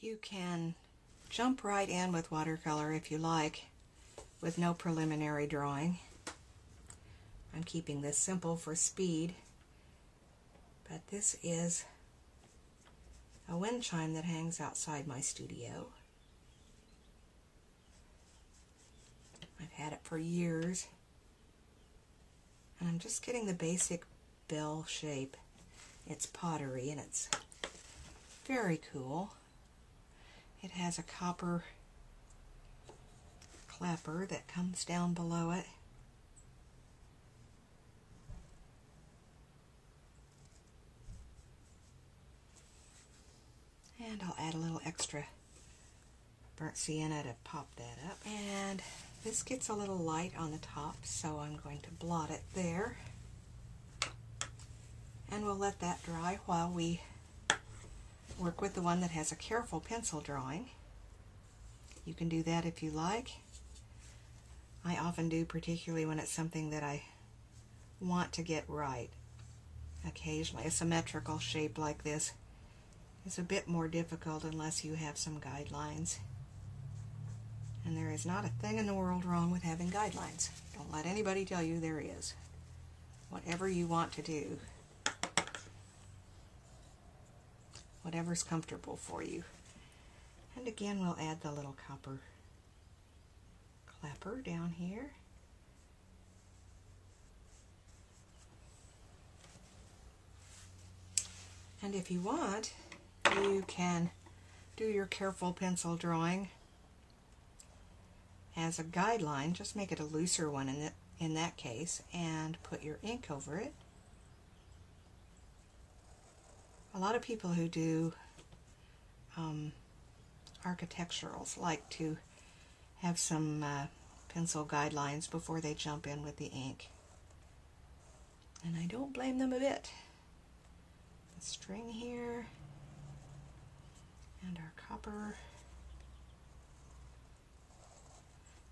You can jump right in with watercolor if you like, with no preliminary drawing. I'm keeping this simple for speed, but this is a wind chime that hangs outside my studio. I've had it for years, and I'm just getting the basic bell shape. It's pottery, and it's very cool. It has a copper clapper that comes down below it. And I'll add a little extra burnt sienna to pop that up. And this gets a little light on the top, so I'm going to blot it there. And we'll let that dry while we work with the one that has a careful pencil drawing. You can do that if you like. I often do, particularly when it's something that I want to get right. Occasionally, a symmetrical shape like this is a bit more difficult unless you have some guidelines. And there is not a thing in the world wrong with having guidelines. Don't let anybody tell you there is. Whatever you want to do, whatever's comfortable for you. And again, we'll add the little copper clapper down here. And if you want, you can do your careful pencil drawing as a guideline. Just make it a looser one in, in that case and put your ink over it. A lot of people who do um, architecturals like to have some uh, pencil guidelines before they jump in with the ink. And I don't blame them a bit. The string here and our copper.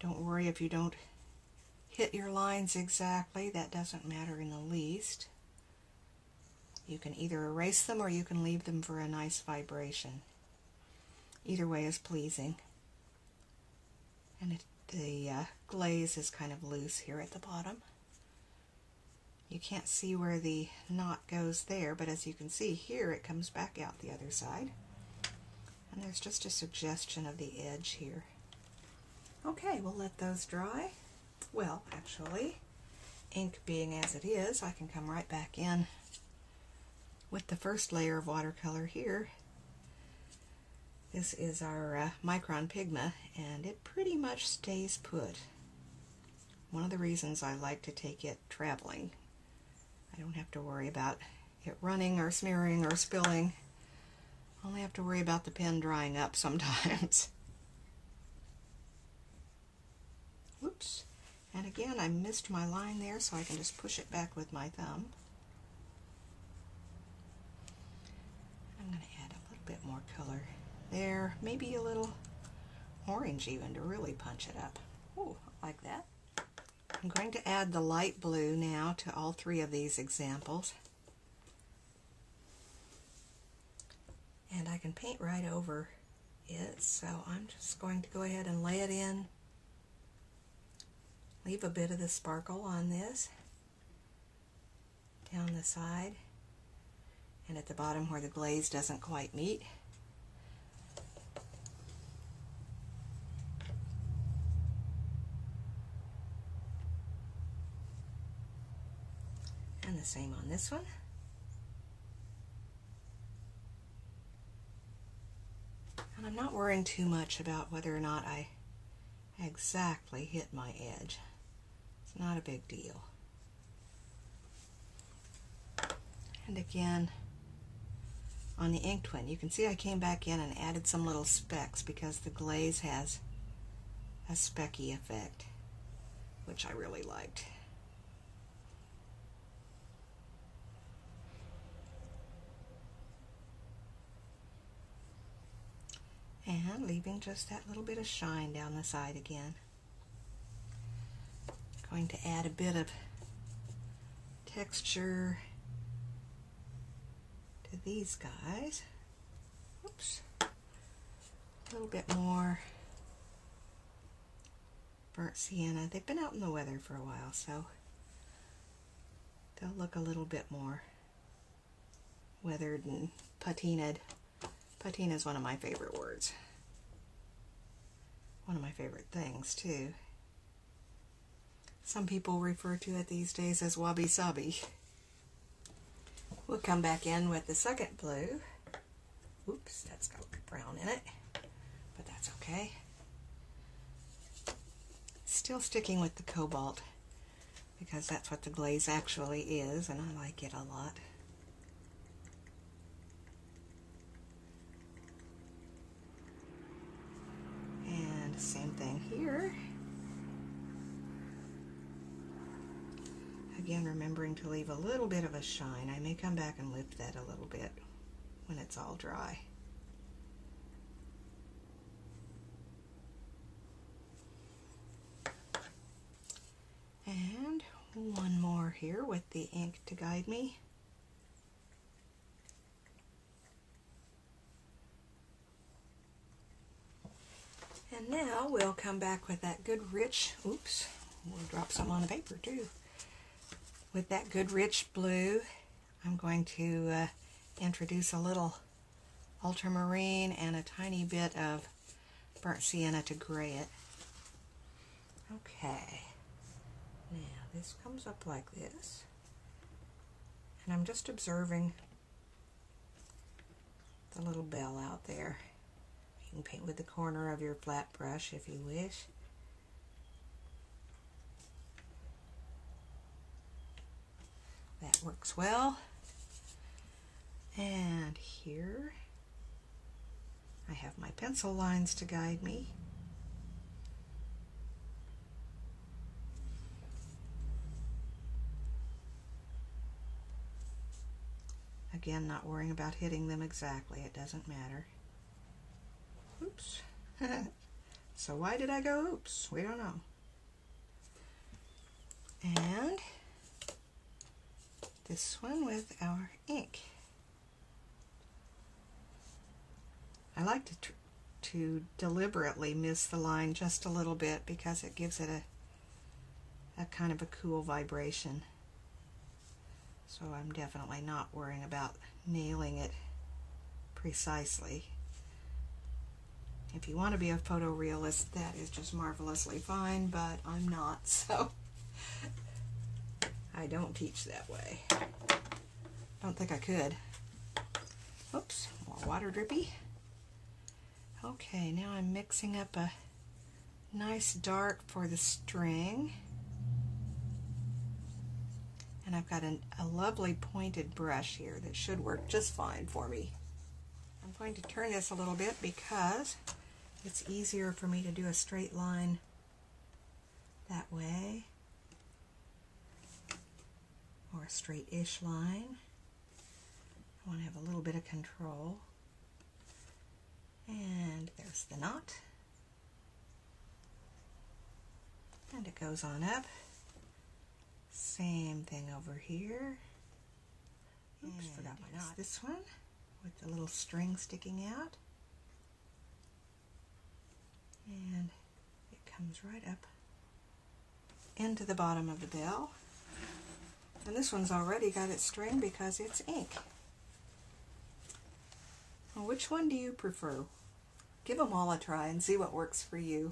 Don't worry if you don't hit your lines exactly, that doesn't matter in the least. You can either erase them or you can leave them for a nice vibration. Either way is pleasing. And it, the uh, glaze is kind of loose here at the bottom. You can't see where the knot goes there, but as you can see here, it comes back out the other side. And there's just a suggestion of the edge here. Okay, we'll let those dry. Well, actually, ink being as it is, I can come right back in with the first layer of watercolor here. This is our uh, Micron Pigma, and it pretty much stays put. One of the reasons I like to take it traveling. I don't have to worry about it running or smearing or spilling. Only have to worry about the pen drying up sometimes. Whoops. And again, I missed my line there, so I can just push it back with my thumb. I'm going to add a little bit more color there. Maybe a little orange even to really punch it up. Oh, like that. I'm going to add the light blue now to all three of these examples. And I can paint right over it, so I'm just going to go ahead and lay it in. Leave a bit of the sparkle on this, down the side, and at the bottom where the glaze doesn't quite meet. And the same on this one. And I'm not worrying too much about whether or not I exactly hit my edge. It's not a big deal. And again, on the ink twin, you can see I came back in and added some little specks because the glaze has a specky effect, which I really liked. and leaving just that little bit of shine down the side again. Going to add a bit of texture these guys. Oops. A little bit more burnt sienna. They've been out in the weather for a while, so they'll look a little bit more weathered and patinaed. Patina is one of my favorite words. One of my favorite things, too. Some people refer to it these days as wabi sabi. We'll come back in with the second blue. Oops, that's got brown in it, but that's okay. Still sticking with the cobalt because that's what the glaze actually is, and I like it a lot. And same thing here. Again, remembering to leave a little bit of a shine. I may come back and lift that a little bit when it's all dry. And one more here with the ink to guide me. And now we'll come back with that good rich, oops, we'll drop some on the paper too. With that good rich blue, I'm going to uh, introduce a little ultramarine and a tiny bit of burnt sienna to gray it. Okay, now this comes up like this, and I'm just observing the little bell out there. You can paint with the corner of your flat brush if you wish. That works well. And here I have my pencil lines to guide me. Again, not worrying about hitting them exactly, it doesn't matter. Oops. so why did I go oops? We don't know. And this one with our ink. I like to to deliberately miss the line just a little bit because it gives it a, a kind of a cool vibration. So I'm definitely not worrying about nailing it precisely. If you want to be a photorealist, that is just marvelously fine, but I'm not, so I don't teach that way. Don't think I could. Oops, more water drippy. Okay, now I'm mixing up a nice dark for the string. And I've got an, a lovely pointed brush here that should work just fine for me. I'm going to turn this a little bit because it's easier for me to do a straight line that way or a straight-ish line. I want to have a little bit of control. And there's the knot. And it goes on up. Same thing over here. Oops, and forgot my knot. This one with the little string sticking out. And it comes right up into the bottom of the bell. And this one's already got its string because it's ink. Well, which one do you prefer? Give them all a try and see what works for you.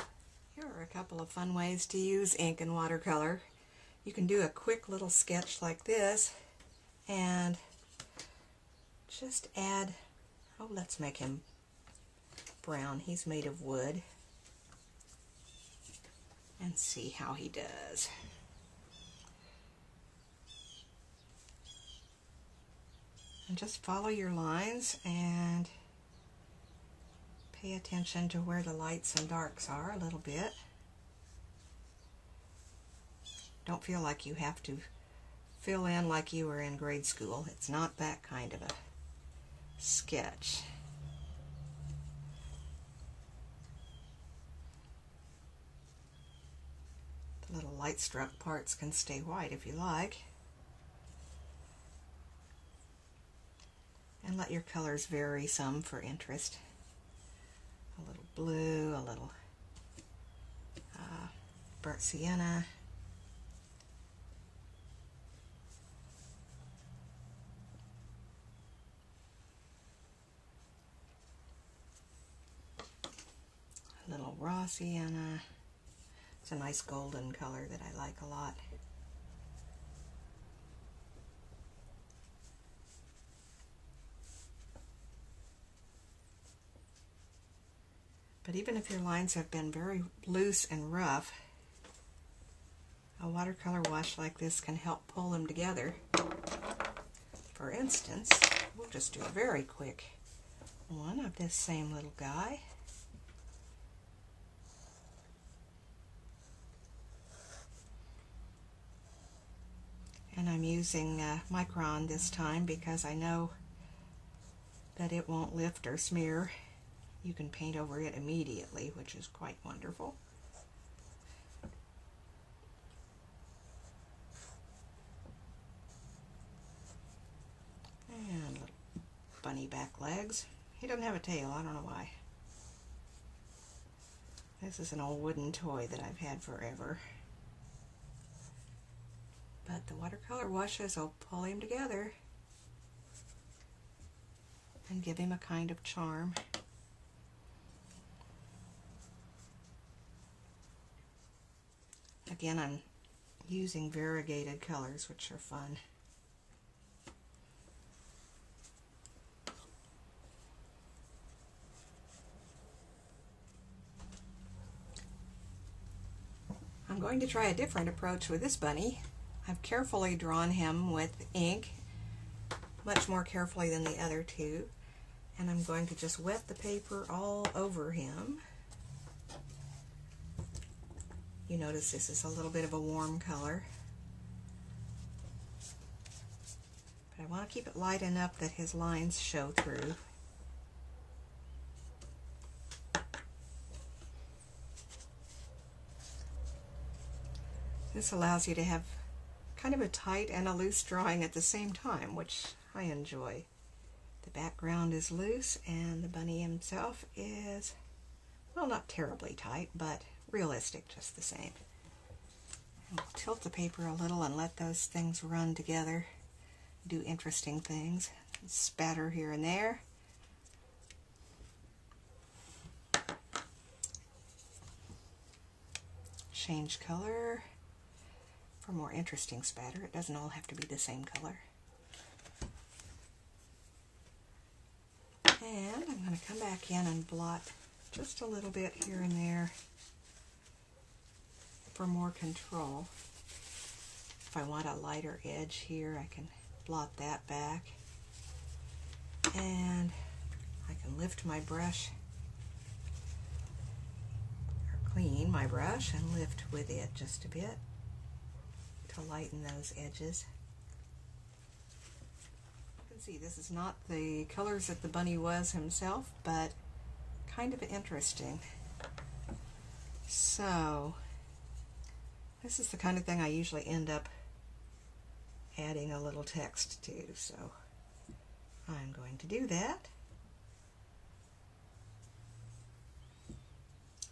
Here are a couple of fun ways to use ink and watercolor. You can do a quick little sketch like this and just add, oh, let's make him brown. He's made of wood. And see how he does. And just follow your lines and pay attention to where the lights and darks are a little bit. Don't feel like you have to fill in like you were in grade school. It's not that kind of a sketch. The little light struck parts can stay white if you like. And let your colors vary some for interest. a little blue, a little uh, burnt sienna. A little raw sienna. It's a nice golden color that I like a lot. But even if your lines have been very loose and rough, a watercolor wash like this can help pull them together. For instance, we'll just do a very quick one of this same little guy. And I'm using uh, Micron this time because I know that it won't lift or smear you can paint over it immediately, which is quite wonderful. And bunny back legs. He doesn't have a tail, I don't know why. This is an old wooden toy that I've had forever. But the watercolor washes will pull him together and give him a kind of charm. Again, I'm using variegated colors, which are fun. I'm going to try a different approach with this bunny. I've carefully drawn him with ink, much more carefully than the other two, and I'm going to just wet the paper all over him. You notice this is a little bit of a warm color. But I want to keep it light enough that his lines show through. This allows you to have kind of a tight and a loose drawing at the same time, which I enjoy. The background is loose and the bunny himself is, well, not terribly tight, but realistic just the same. And we'll tilt the paper a little and let those things run together, do interesting things. Spatter here and there. Change color for more interesting spatter. It doesn't all have to be the same color. And I'm going to come back in and blot just a little bit here and there for more control. If I want a lighter edge here, I can blot that back. And I can lift my brush, or clean my brush and lift with it just a bit to lighten those edges. You can see this is not the colors that the bunny was himself, but kind of interesting. So, this is the kind of thing I usually end up adding a little text to, so I'm going to do that.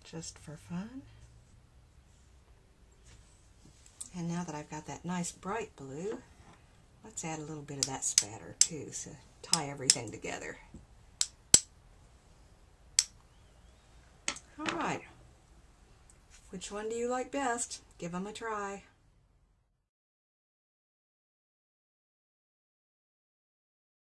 Just for fun. And now that I've got that nice bright blue, let's add a little bit of that spatter too, so tie everything together. All right. Which one do you like best? Give them a try.